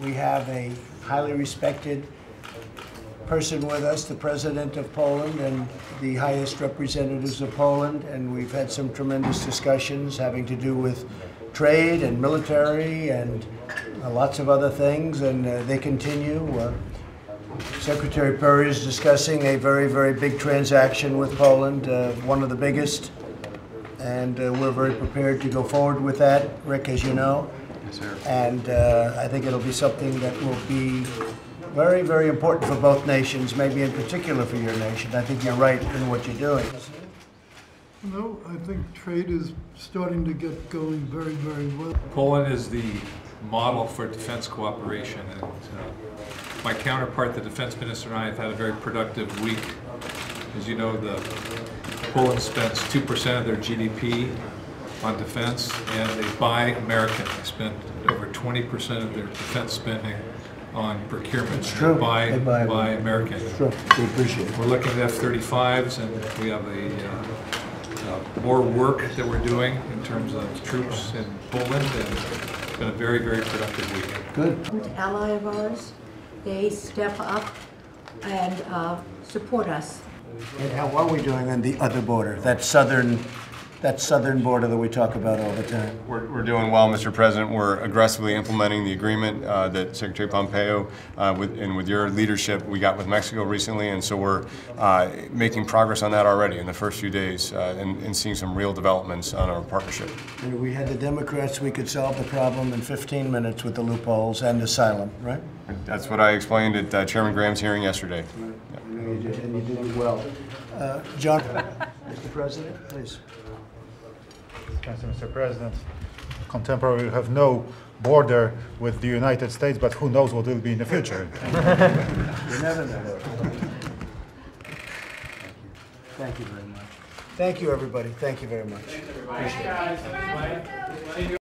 We have a highly respected person with us, the president of Poland and the highest representatives of Poland, and we've had some tremendous discussions having to do with trade and military and uh, lots of other things, and uh, they continue. Uh, Secretary Perry is discussing a very, very big transaction with Poland, uh, one of the biggest, and uh, we're very prepared to go forward with that, Rick, as you know. Yes, sir. And uh, I think it'll be something that will be very, very important for both nations, maybe in particular for your nation. I think you're right in what you're doing. No, I think trade is starting to get going very, very well. Poland is the model for defense cooperation, and uh, my counterpart, the defense minister, and I have had a very productive week. As you know, the Poland spends two percent of their GDP on defense, and they buy American. They spend over twenty percent of their defense spending on procurement. It's true. They buy, They buy buy American. American. Sure, we appreciate it. We're looking at F-35s, and we have a, uh, uh, more work that we're doing in terms of troops in Poland, and it's been a very, very productive week. Good. ally of ours. They step up and uh, support us. And how are we doing on the other border, that southern, that southern border that we talk about all the time? We're, we're doing well, Mr. President. We're aggressively implementing the agreement uh, that Secretary Pompeo, uh, with, and with your leadership, we got with Mexico recently, and so we're uh, making progress on that already in the first few days, uh, and, and seeing some real developments on our partnership. And if we had the Democrats, we could solve the problem in 15 minutes with the loopholes and asylum, right? That's what I explained at uh, Chairman Graham's hearing yesterday. I know you did, and you did it well. Uh, John, Mr. President, please. Thank you, Mr. President. Contemporary have no border with the United States, but who knows what will be in the future. You never know. Thank you very much. Thank you, everybody. Thank you very much. Appreciate it.